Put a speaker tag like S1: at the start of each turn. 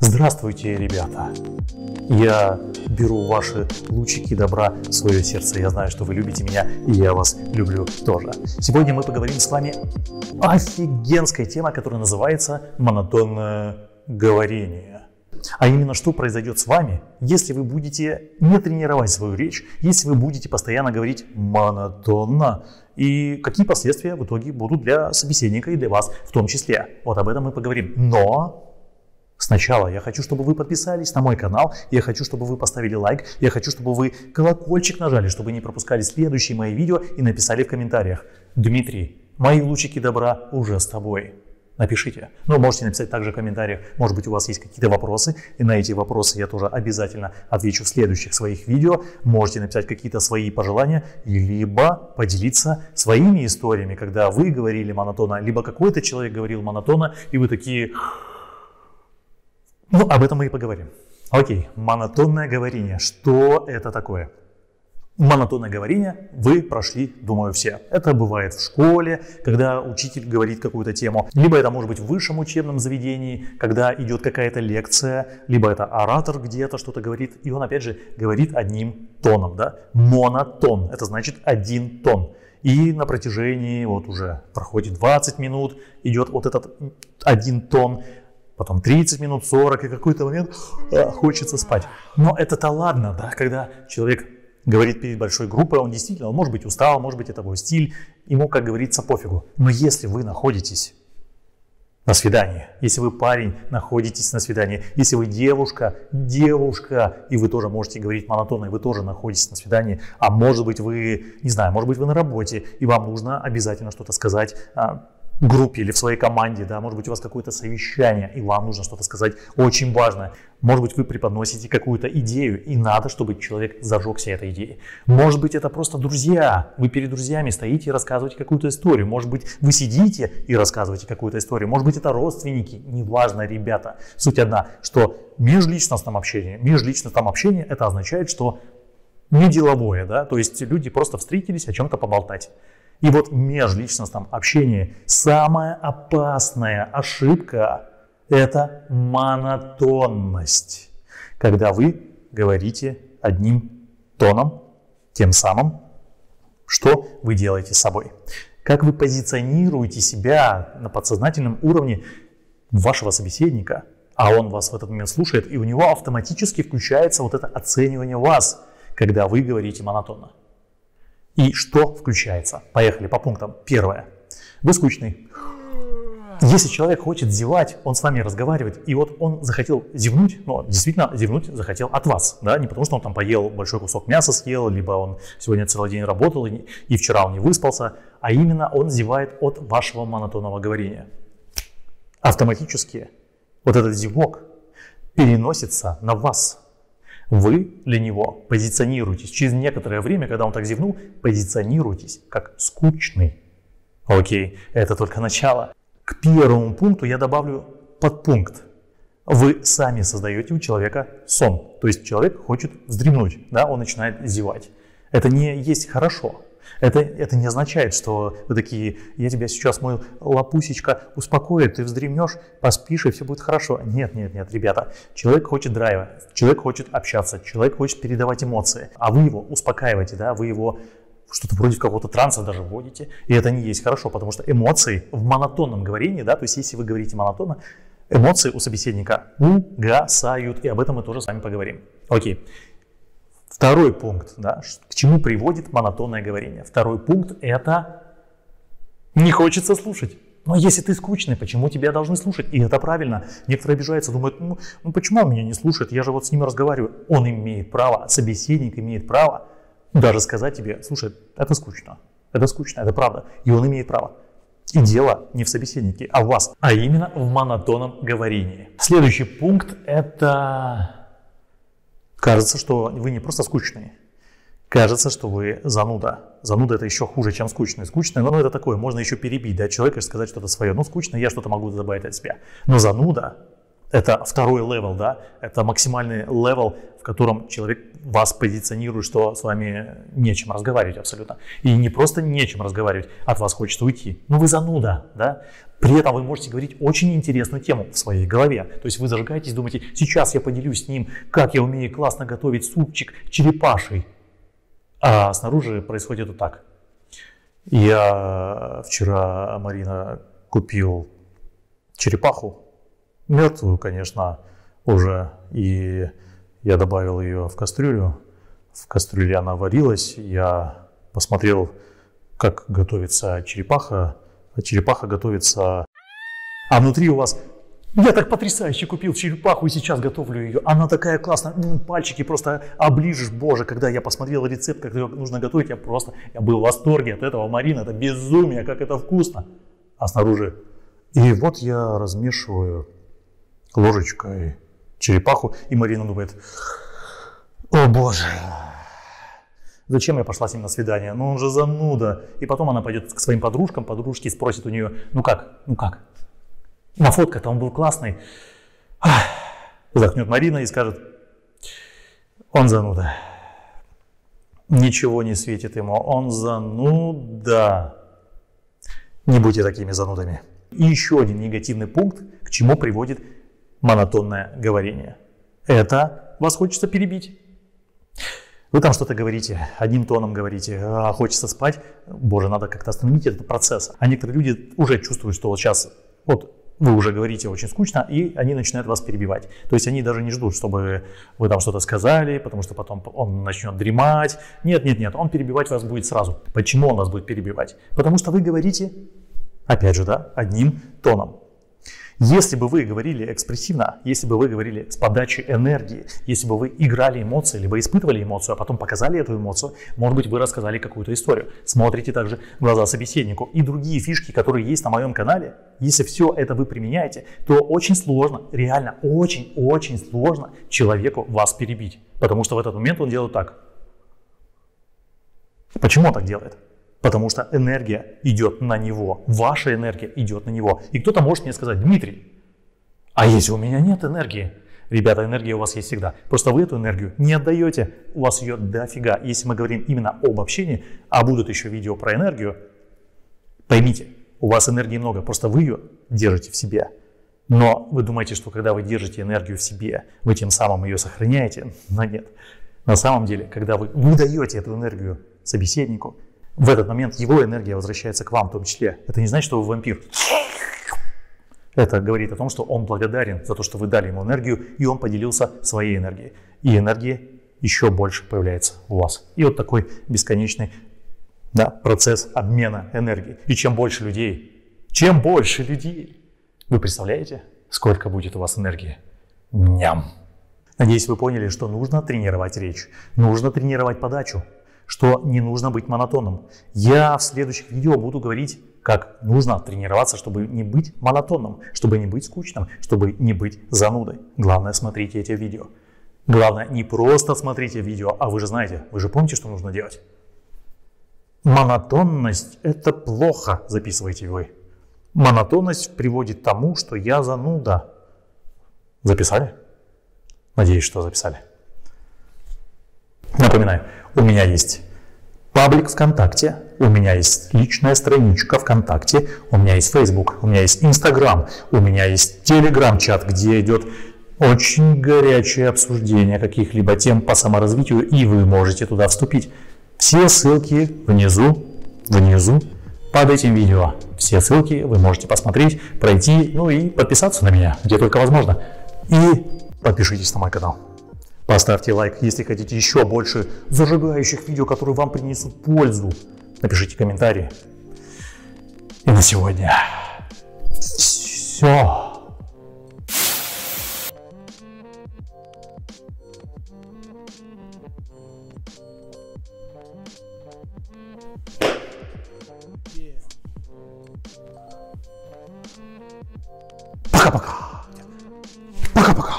S1: Здравствуйте, ребята! Я беру ваши лучики добра в свое сердце. Я знаю, что вы любите меня, и я вас люблю тоже. Сегодня мы поговорим с вами о офигенской теме, которая называется монотонное говорение. А именно, что произойдет с вами, если вы будете не тренировать свою речь, если вы будете постоянно говорить монотонно, и какие последствия в итоге будут для собеседника и для вас в том числе. Вот об этом мы поговорим. Но Сначала я хочу, чтобы вы подписались на мой канал, я хочу, чтобы вы поставили лайк, я хочу, чтобы вы колокольчик нажали, чтобы не пропускали следующие мои видео и написали в комментариях. Дмитрий, мои лучики добра уже с тобой. Напишите. Ну, можете написать также в комментариях, может быть, у вас есть какие-то вопросы, и на эти вопросы я тоже обязательно отвечу в следующих своих видео. Можете написать какие-то свои пожелания, либо поделиться своими историями, когда вы говорили монотонно, либо какой-то человек говорил монотонно, и вы такие ну, об этом мы и поговорим. Окей, монотонное говорение. Что это такое? Монотонное говорение вы прошли, думаю, все. Это бывает в школе, когда учитель говорит какую-то тему, либо это может быть в высшем учебном заведении, когда идет какая-то лекция, либо это оратор где-то что-то говорит, и он опять же говорит одним тоном, да? Монотон, это значит один тон. И на протяжении, вот уже проходит 20 минут, идет вот этот один тон, потом 30 минут, 40, и какой-то момент а, хочется спать. Но это-то ладно, да, когда человек говорит перед большой группой, он действительно, он может быть устал, может быть это его стиль, ему, как говорится, пофигу. Но если вы находитесь на свидании, если вы парень, находитесь на свидании, если вы девушка, девушка, и вы тоже можете говорить монотонно, и вы тоже находитесь на свидании, а может быть вы, не знаю, может быть вы на работе, и вам нужно обязательно что-то сказать, а, группе или в своей команде, да, может быть у вас какое-то совещание, и вам нужно что-то сказать очень важное. Может быть вы преподносите какую-то идею, и надо, чтобы человек зажегся этой идеей. Может быть это просто друзья, вы перед друзьями стоите и рассказываете какую-то историю. Может быть вы сидите и рассказываете какую-то историю. Может быть это родственники, неважно, ребята. Суть одна, что межличностном общении, межличностном общении это означает, что не деловое, да, то есть люди просто встретились о чем-то поболтать. И вот в межличностном общении самая опасная ошибка – это монотонность. Когда вы говорите одним тоном, тем самым, что вы делаете с собой. Как вы позиционируете себя на подсознательном уровне вашего собеседника, а он вас в этот момент слушает, и у него автоматически включается вот это оценивание вас, когда вы говорите монотонно. И что включается? Поехали по пунктам. Первое. Вы скучный. Если человек хочет зевать, он с вами разговаривает, и вот он захотел зевнуть, ну, действительно зевнуть захотел от вас, да, не потому что он там поел большой кусок мяса съел, либо он сегодня целый день работал, и вчера он не выспался, а именно он зевает от вашего монотонного говорения. Автоматически вот этот зевок переносится на вас, вы для него позиционируетесь через некоторое время, когда он так зевнул, позиционируетесь как скучный. Окей, это только начало. К первому пункту я добавлю подпункт. Вы сами создаете у человека сон. То есть человек хочет вздремнуть, да, он начинает зевать. Это не есть хорошо. Это, это не означает, что вы такие, я тебя сейчас, мой лапусечка, успокоит, ты вздремнешь, поспишь, и все будет хорошо. Нет, нет, нет, ребята. Человек хочет драйва, человек хочет общаться, человек хочет передавать эмоции, а вы его успокаиваете, да, вы его что-то вроде какого-то транса даже вводите, и это не есть хорошо, потому что эмоции в монотонном говорении, да, то есть если вы говорите монотонно, эмоции у собеседника угасают, и об этом мы тоже с вами поговорим. Окей. Второй пункт, да, к чему приводит монотонное говорение. Второй пункт – это не хочется слушать. Но если ты скучный, почему тебя должны слушать? И это правильно. Некоторые обижаются, думают, ну, ну почему он меня не слушает? Я же вот с ним разговариваю. Он имеет право, собеседник имеет право даже сказать тебе, слушай, это скучно. Это скучно, это правда. И он имеет право. И дело не в собеседнике, а в вас, а именно в монотонном говорении. Следующий пункт – это Кажется, что вы не просто скучные. Кажется, что вы зануда. Зануда это еще хуже, чем скучный. Скучный, ну это такое, можно еще перебить, да, человека сказать что-то свое. Ну скучно, я что-то могу добавить от себя. Но зануда, Это второй level, да, это максимальный level, в котором человек вас позиционирует, что с вами нечем разговаривать абсолютно. И не просто нечем разговаривать, от вас хочется уйти. Ну вы зануда, да. При этом вы можете говорить очень интересную тему в своей голове. То есть вы зажигаетесь, думаете, сейчас я поделюсь с ним, как я умею классно готовить супчик черепаший. А снаружи происходит вот так. Я вчера, Марина, купил черепаху Мертвую, конечно, уже. И я добавил ее в кастрюлю. В кастрюле она варилась. Я посмотрел, как готовится черепаха. Черепаха готовится... А внутри у вас я так потрясающе купил черепаху и сейчас готовлю ее. Она такая классная. Пальчики просто оближешь. Боже, когда я посмотрел рецепт, как ее нужно готовить, я просто я был в восторге от этого. Марина, это безумие, как это вкусно. А снаружи. И вот я размешиваю ложечкой черепаху, и Марина думает, о боже, зачем я пошла с ним на свидание? Ну он же зануда. И потом она пойдет к своим подружкам, подружки спросят у нее, ну как, ну как? На фотке-то он был классный. Захнет Марина и скажет, он зануда. Ничего не светит ему, он зануда. Не будьте такими занудами. И еще один негативный пункт, к чему приводит монотонное говорение. Это вас хочется перебить. Вы там что-то говорите, одним тоном говорите, а хочется спать, боже, надо как-то остановить этот процесс. А некоторые люди уже чувствуют, что вот сейчас, вот вы уже говорите очень скучно, и они начинают вас перебивать. То есть они даже не ждут, чтобы вы там что-то сказали, потому что потом он начнет дремать. Нет, нет, нет, он перебивать вас будет сразу. Почему он вас будет перебивать? Потому что вы говорите, опять же, да, одним тоном. Если бы вы говорили экспрессивно, если бы вы говорили с подачи энергии, если бы вы играли эмоции, либо испытывали эмоцию, а потом показали эту эмоцию, может быть, вы рассказали какую-то историю. Смотрите также глаза собеседнику. И другие фишки, которые есть на моем канале, если все это вы применяете, то очень сложно, реально очень-очень сложно человеку вас перебить. Потому что в этот момент он делает так. Почему он так делает? Потому что энергия идет на него, ваша энергия идет на него. И кто-то может мне сказать, Дмитрий, а если у меня нет энергии? Ребята, энергия у вас есть всегда. Просто вы эту энергию не отдаете, у вас ее дофига. Если мы говорим именно об общении, а будут еще видео про энергию, поймите, у вас энергии много, просто вы ее держите в себе. Но вы думаете, что когда вы держите энергию в себе, вы тем самым ее сохраняете? Но нет. На самом деле, когда вы выдаете эту энергию собеседнику, в этот момент его энергия возвращается к вам в том числе. Это не значит, что вы вампир. Это говорит о том, что он благодарен за то, что вы дали ему энергию, и он поделился своей энергией. И энергия еще больше появляется у вас. И вот такой бесконечный да, процесс обмена энергии. И чем больше людей, чем больше людей, вы представляете, сколько будет у вас энергии? Ням. Надеюсь, вы поняли, что нужно тренировать речь, нужно тренировать подачу, что не нужно быть монотонным. Я в следующих видео буду говорить, как нужно тренироваться, чтобы не быть монотонным, чтобы не быть скучным, чтобы не быть занудой. Главное, смотрите эти видео. Главное, не просто смотрите видео, а вы же знаете, вы же помните, что нужно делать. Монотонность – это плохо, записывайте вы. Монотонность приводит к тому, что я зануда. Записали? Надеюсь, что записали. Напоминаю, у меня есть паблик ВКонтакте, у меня есть личная страничка ВКонтакте, у меня есть Facebook, у меня есть Instagram, у меня есть Telegram-чат, где идет очень горячее обсуждение каких-либо тем по саморазвитию, и вы можете туда вступить. Все ссылки внизу, внизу под этим видео. Все ссылки вы можете посмотреть, пройти, ну и подписаться на меня, где только возможно. И подпишитесь на мой канал. Поставьте лайк, если хотите еще больше зажигающих видео, которые вам принесут пользу. Напишите комментарии. И на сегодня все. Пока-пока. Пока-пока.